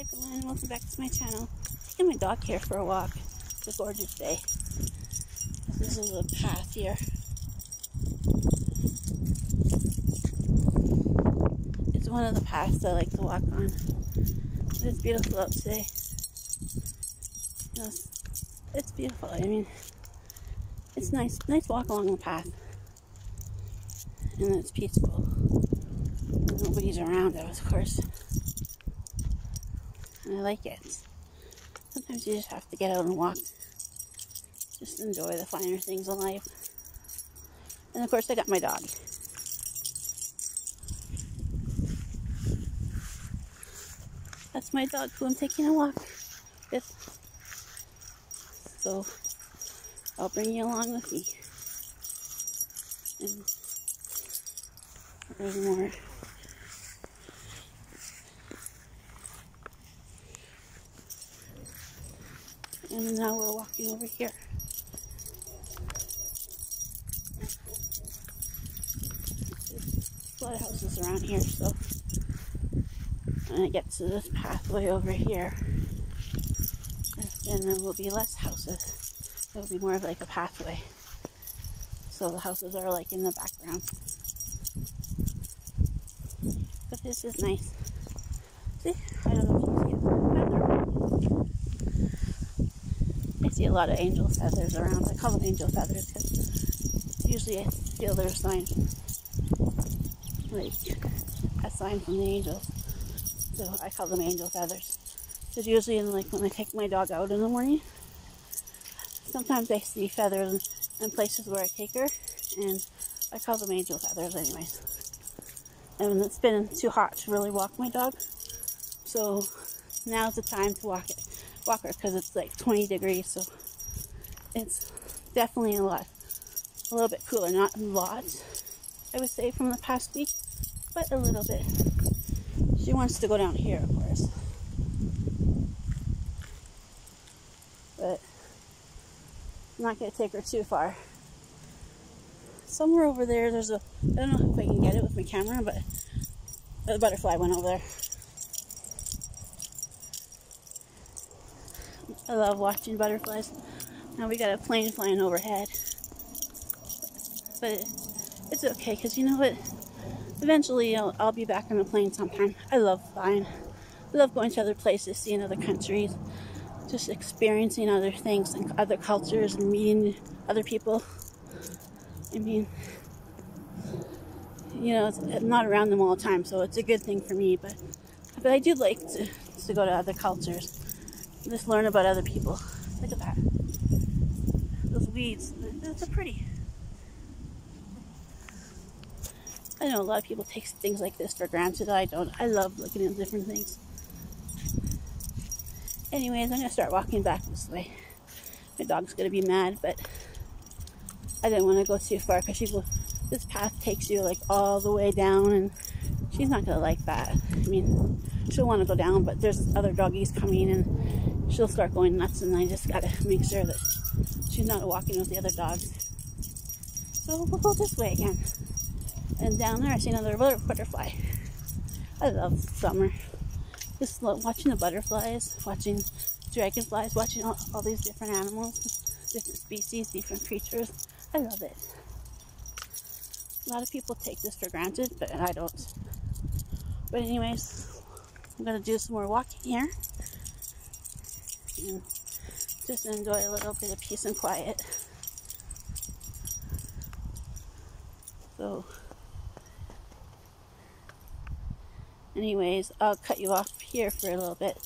Everyone, welcome back to my channel. Taking my dog here for a walk. It's a gorgeous day. This is a path here. It's one of the paths I like to walk on. It's beautiful out today. It's, it's beautiful. I mean, it's nice, nice walk along the path. And it's peaceful. Nobody's around, though, of course I like it. Sometimes you just have to get out and walk. Just enjoy the finer things in life. And of course, I got my dog. That's my dog who I'm taking a walk with. So I'll bring you along with me. And there's more. And now we're walking over here. There's a lot of houses around here, so when it gets to this pathway over here, then there will be less houses. It will be more of like a pathway. So the houses are like in the background. But this is nice. See? I don't know if you see it see a lot of angel feathers around. I call them angel feathers because usually I feel they're a sign, like a sign from the angels. So I call them angel feathers. Because usually, in, like when I take my dog out in the morning, sometimes I see feathers in places where I take her, and I call them angel feathers, anyways. And it's been too hot to really walk my dog, so now's the time to walk it walker because it's like 20 degrees, so it's definitely a lot, a little bit cooler. Not a lot, I would say, from the past week, but a little bit. She wants to go down here, of course. But I'm not going to take her too far. Somewhere over there, there's a, I don't know if I can get it with my camera, but the butterfly went over there. I love watching butterflies. Now we got a plane flying overhead. But it's okay because you know what? Eventually I'll, I'll be back on a plane sometime. I love flying. I love going to other places, seeing other countries, just experiencing other things and other cultures and meeting other people. I mean, you know, I'm not around them all the time, so it's a good thing for me. But but I do like to, to go to other cultures just learn about other people. Look at that. Those weeds, they're so pretty. I know a lot of people take things like this for granted. I don't. I love looking at different things. Anyways, I'm to start walking back this way. My dog's going to be mad, but I didn't want to go too far because this path takes you like all the way down and she's not to like that. I mean, she'll want to go down, but there's other doggies coming and she'll start going nuts and I just gotta make sure that she's not walking with the other dogs. So we'll go this way again. And down there I see another butterfly. I love summer. Just love watching the butterflies, watching dragonflies, watching all, all these different animals, different species, different creatures. I love it. A lot of people take this for granted, but I don't. But anyways, I'm gonna do some more walking here and just enjoy a little bit of peace and quiet. So, anyways, I'll cut you off here for a little bit